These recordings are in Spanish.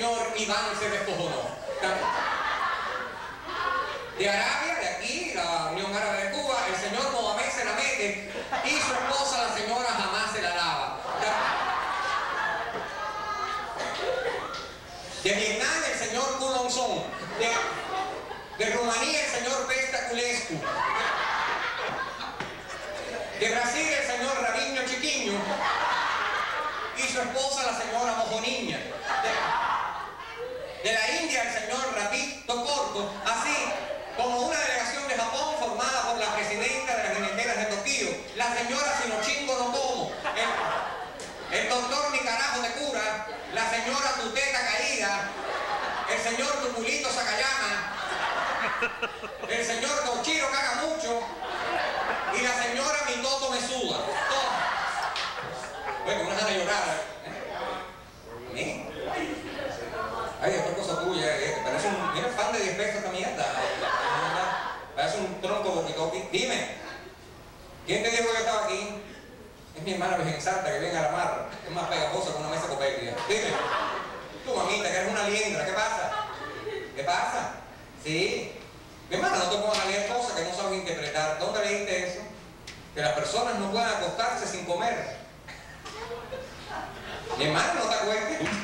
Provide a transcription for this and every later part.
señor Iván se descojonó. De Arabia, de aquí, la Unión Árabe de Cuba, el señor Mohamed se la mete y su esposa, la señora, jamás se la lava. De Vietnam, el señor Kulonzon. De, de Rumanía, el señor Vesta Culescu. De Brasil, el señor Raviño Chiquiño. Y su esposa, la señora Mojoniña. De, la India, el señor Rapito Corto. Así como una delegación de Japón formada por la presidenta de las jineteras de Tokio, la señora Sinochingo no como, el, el doctor Nicarajo de Cura, la señora Tuteta Caída, el señor Tupulito Sacayama, el señor Tochiro Caga Mucho y la señora Mitoto Mesuda. Bueno, una de llorar. ¿Eh? Ay, esto es cosa tuya, eh. parece un, ¿Eres fan de 10 pesos esta mierda? Parece un Dime, ¿quién te dijo que yo estaba aquí? Es mi hermana Virgen Santa que viene a la mar. Es más pegajosa que una mesa copética. Dime, tu mamita, que eres una liendra, ¿qué pasa? ¿Qué pasa? Sí. Mi hermana, no te pongas a leer cosas que no sabes interpretar. ¿Dónde leíste eso? Que las personas no puedan acostarse sin comer. Mi hermana, no te acuerdes.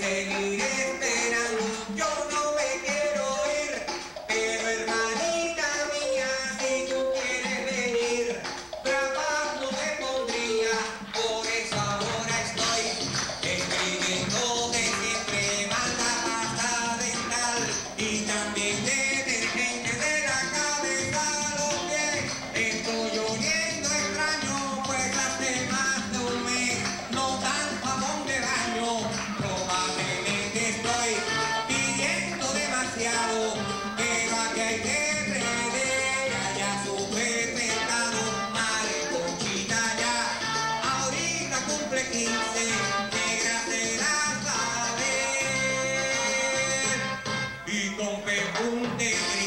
Te baby.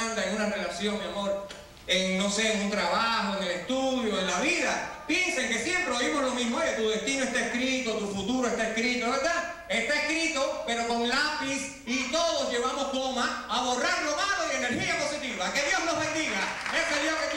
En una relación, mi amor, en, no sé, en un trabajo, en el estudio, en la vida, piensen que siempre oímos lo mismo, oye, tu destino está escrito, tu futuro está escrito, ¿verdad? Está escrito, pero con lápiz y todos llevamos coma a borrar lo malo y energía positiva. Que Dios los bendiga. Ese Dios que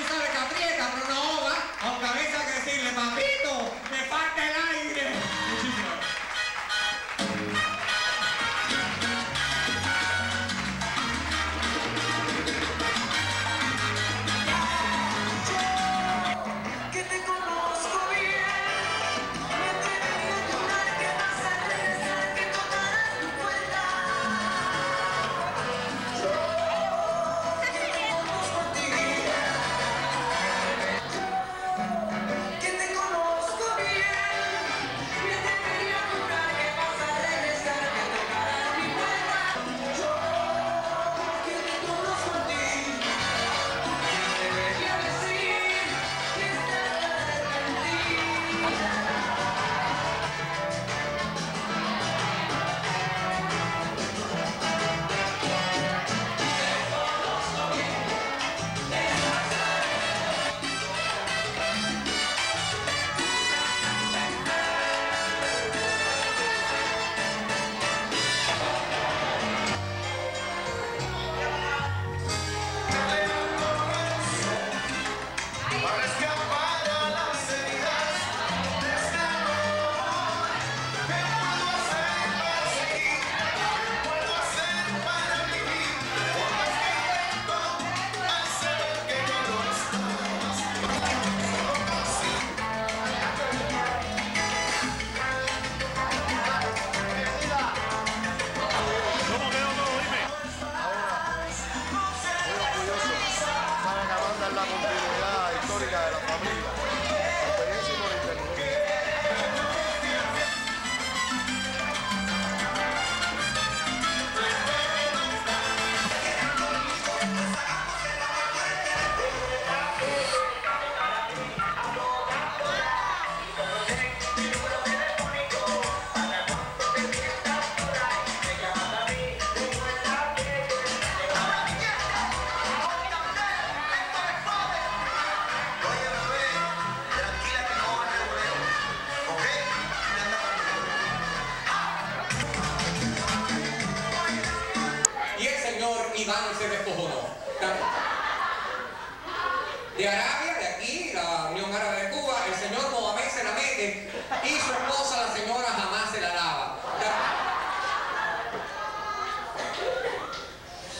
de Arabia, de aquí, la Unión Árabe de Cuba, el señor Mohamed se la mete y su esposa, la señora, jamás se la lava.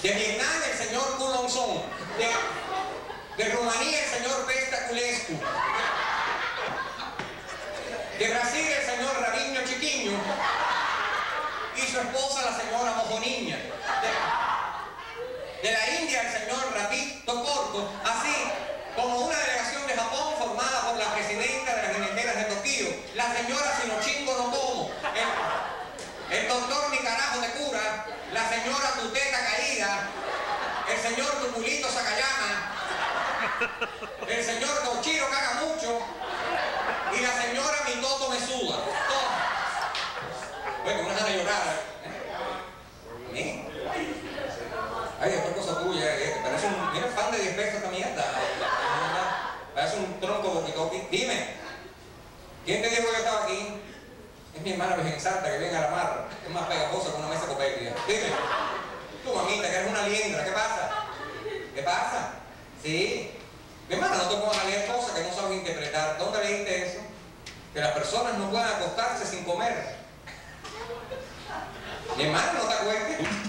De Vietnam, el señor Kulon De, de Rumanía, el señor Pesta Culescu. De Brasil, El señor Tumulito Zacayana, el señor Cochiro caga mucho y la señora mi toto me suda. Todo. Bueno, una de llorar. ¿eh? ¿Eh? Ay, esta cosa tuya, eh, parece un, fan de 10 pesos esta mierda. Parece un tronco boquitoqui. Dime, ¿quién te dijo que yo estaba aquí? Es mi hermana Virgen Santa que viene a la mar. Es más pegajosa que una mesa copelia. Dime, tu mamita que eres una liendra, ¿qué pasa? pasa? ¿Sí? Mi hermana, no te pongas a leer cosas que no sabes interpretar. ¿Dónde leíste eso? Que las personas no pueden acostarse sin comer. Mi hermana, no te acuerdes.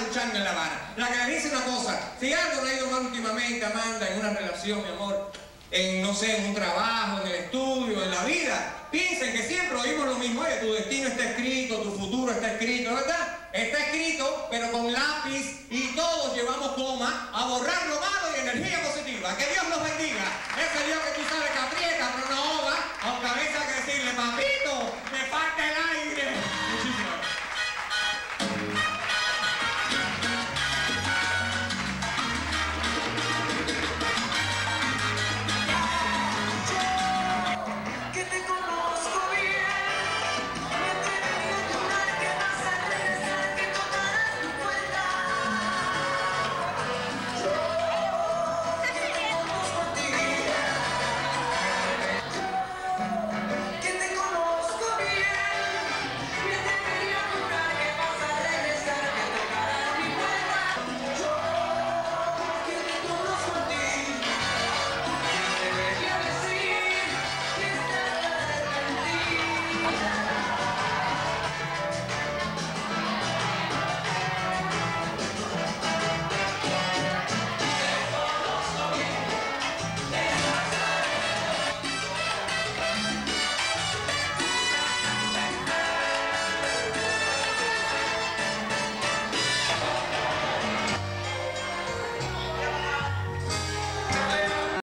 Están en La Habana. La que les dice una cosa, si algo no ha ido mal últimamente, Amanda, en una relación, mi amor, en, no sé, en un trabajo, en el estudio, en la vida, piensen que siempre oímos lo mismo, oye, tu destino está escrito, tu futuro está escrito, ¿verdad? Está escrito, pero con lápiz y todos llevamos coma a borrar lo malo y energía positiva. Que Dios nos bendiga. Ese